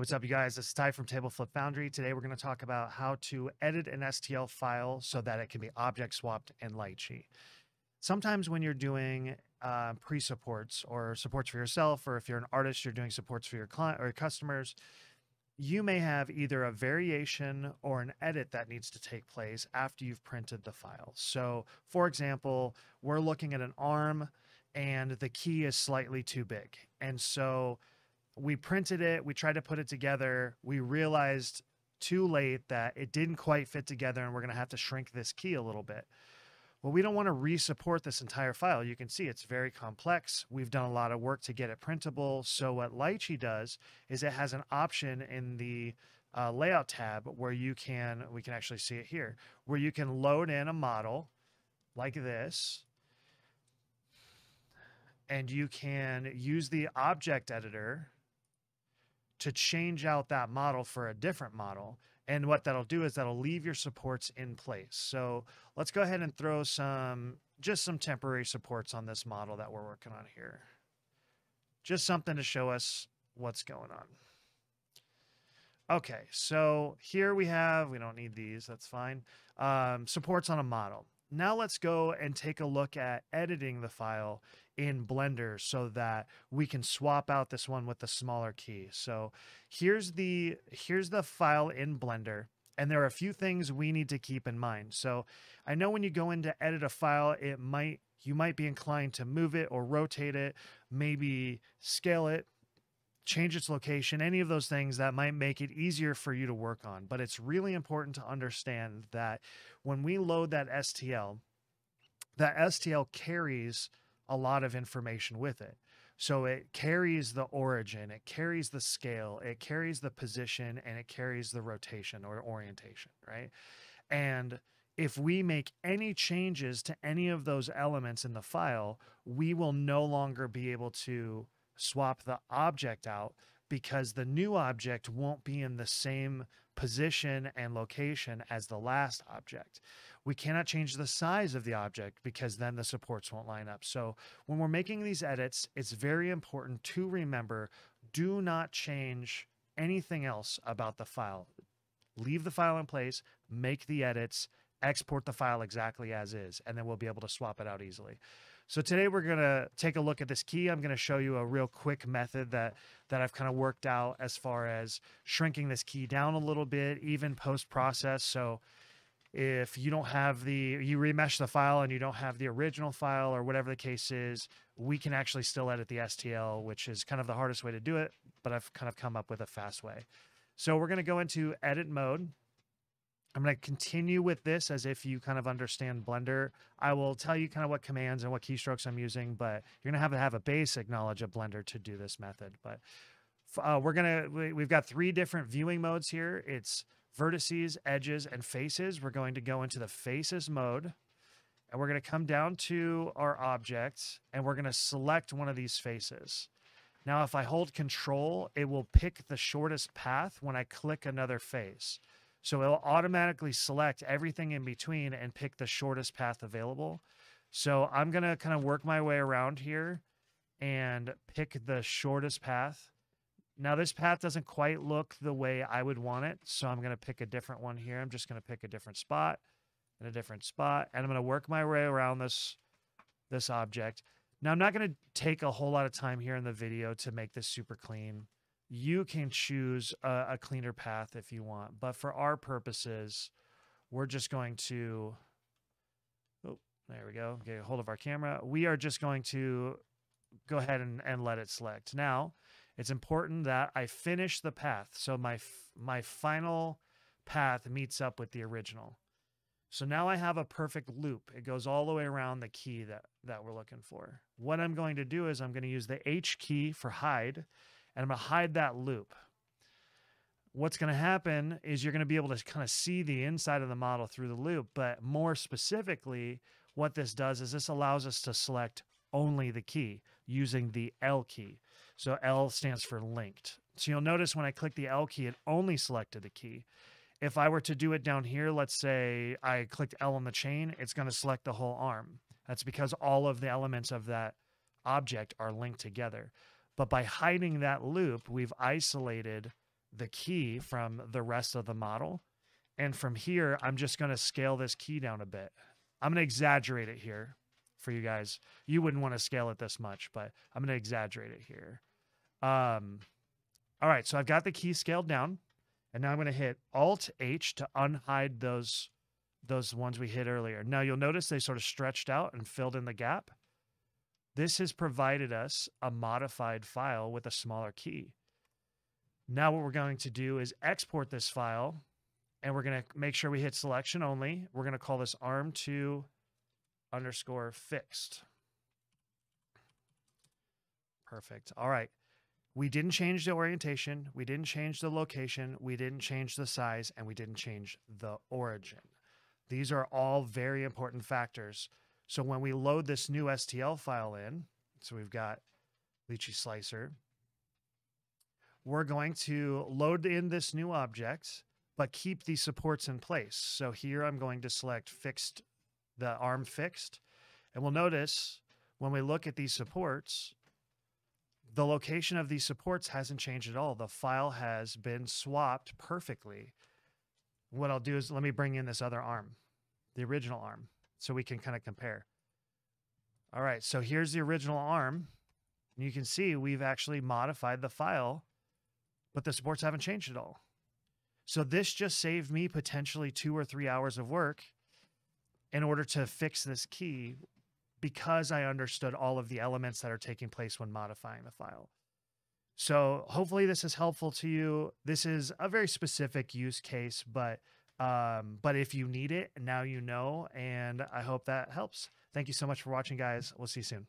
what's up, you guys? This is Ty from Table Flip Foundry. Today, we're going to talk about how to edit an STL file so that it can be object swapped in Lychee. Sometimes when you're doing uh, pre-supports or supports for yourself, or if you're an artist, you're doing supports for your client or customers, you may have either a variation or an edit that needs to take place after you've printed the file. So, for example, we're looking at an arm and the key is slightly too big. And so we printed it, we tried to put it together, we realized too late that it didn't quite fit together and we're going to have to shrink this key a little bit. Well, we don't want to re-support this entire file. You can see it's very complex. We've done a lot of work to get it printable. So what Lychee does is it has an option in the uh, layout tab where you can, we can actually see it here, where you can load in a model like this and you can use the object editor to change out that model for a different model. And what that'll do is that'll leave your supports in place. So let's go ahead and throw some, just some temporary supports on this model that we're working on here. Just something to show us what's going on. Okay, so here we have, we don't need these, that's fine. Um, supports on a model. Now let's go and take a look at editing the file in Blender so that we can swap out this one with the smaller key. So here's the here's the file in Blender and there are a few things we need to keep in mind. So I know when you go in to edit a file, it might you might be inclined to move it or rotate it, maybe scale it, change its location, any of those things that might make it easier for you to work on. But it's really important to understand that when we load that STL, that STL carries a lot of information with it. So it carries the origin, it carries the scale, it carries the position, and it carries the rotation or orientation, right? And if we make any changes to any of those elements in the file, we will no longer be able to swap the object out because the new object won't be in the same position and location as the last object. We cannot change the size of the object because then the supports won't line up. So when we're making these edits, it's very important to remember do not change anything else about the file. Leave the file in place, make the edits, export the file exactly as is, and then we'll be able to swap it out easily. So today we're going to take a look at this key. I'm going to show you a real quick method that that I've kind of worked out as far as shrinking this key down a little bit, even post process. So if you don't have the you remesh the file and you don't have the original file or whatever the case is, we can actually still edit the STL, which is kind of the hardest way to do it, but I've kind of come up with a fast way. So we're going to go into edit mode I'm going to continue with this as if you kind of understand Blender. I will tell you kind of what commands and what keystrokes I'm using, but you're going to have to have a basic knowledge of Blender to do this method. But uh, we're going to, we've got three different viewing modes here. It's vertices, edges, and faces. We're going to go into the faces mode and we're going to come down to our object and we're going to select one of these faces. Now, if I hold control, it will pick the shortest path when I click another face. So it'll automatically select everything in between and pick the shortest path available. So I'm going to kind of work my way around here and pick the shortest path. Now this path doesn't quite look the way I would want it. So I'm going to pick a different one here. I'm just going to pick a different spot and a different spot. And I'm going to work my way around this, this object. Now I'm not going to take a whole lot of time here in the video to make this super clean you can choose a, a, cleaner path if you want. But for our purposes, we're just going to, oh, there we go, get a hold of our camera. We are just going to go ahead and, and let it select. Now, it's important that I finish the path. So my, my final path meets up with the original. So now I have a perfect loop. It goes all the way around the key that, that we're looking for. What I'm going to do is I'm going to use the H key for hide and I'm going to hide that loop. What's going to happen is you're going to be able to kind of see the inside of the model through the loop. But more specifically, what this does is this allows us to select only the key using the L key. So L stands for linked. So you'll notice when I click the L key, it only selected the key. If I were to do it down here, let's say I clicked L on the chain, it's going to select the whole arm. That's because all of the elements of that object are linked together. But by hiding that loop, we've isolated the key from the rest of the model. And from here, I'm just going to scale this key down a bit. I'm going to exaggerate it here for you guys. You wouldn't want to scale it this much, but I'm going to exaggerate it here. Um, all right, so I've got the key scaled down, and now I'm going to hit Alt H to unhide those those ones we hit earlier. Now you'll notice they sort of stretched out and filled in the gap. This has provided us a modified file with a smaller key. Now what we're going to do is export this file and we're going to make sure we hit selection only. We're going to call this arm2 underscore fixed. Perfect. All right. We didn't change the orientation. We didn't change the location. We didn't change the size and we didn't change the origin. These are all very important factors. So when we load this new STL file in, so we've got Lychee Slicer, we're going to load in this new object, but keep the supports in place. So here I'm going to select fixed, the arm fixed, and we'll notice when we look at these supports, the location of these supports hasn't changed at all. The file has been swapped perfectly. What I'll do is let me bring in this other arm, the original arm, so we can kind of compare. All right, so here's the original arm. You can see we've actually modified the file but the supports haven't changed at all. So this just saved me potentially two or three hours of work in order to fix this key because I understood all of the elements that are taking place when modifying the file. So hopefully this is helpful to you. This is a very specific use case, but um, but if you need it, now you know, and I hope that helps. Thank you so much for watching, guys. We'll see you soon.